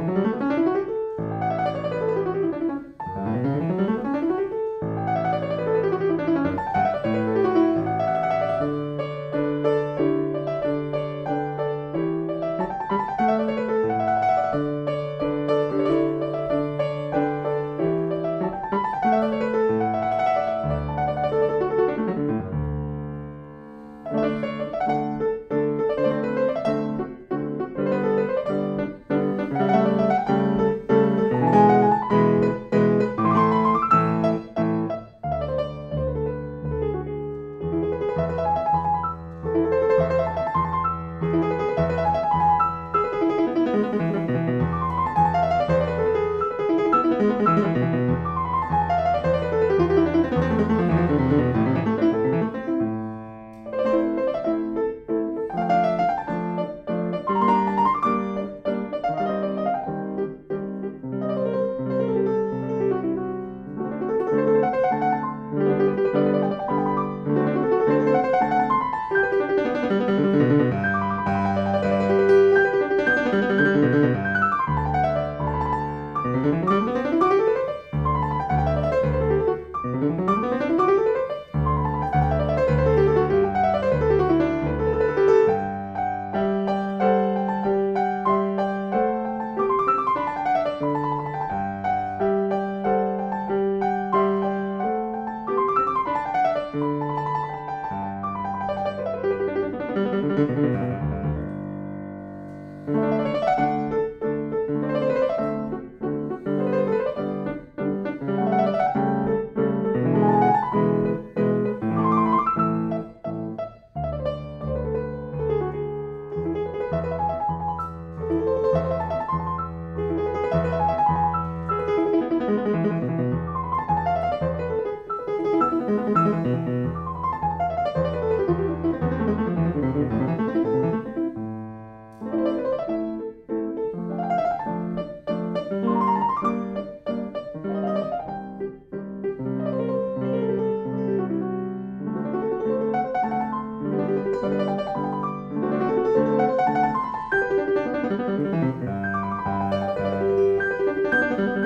Música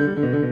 Mm-hmm.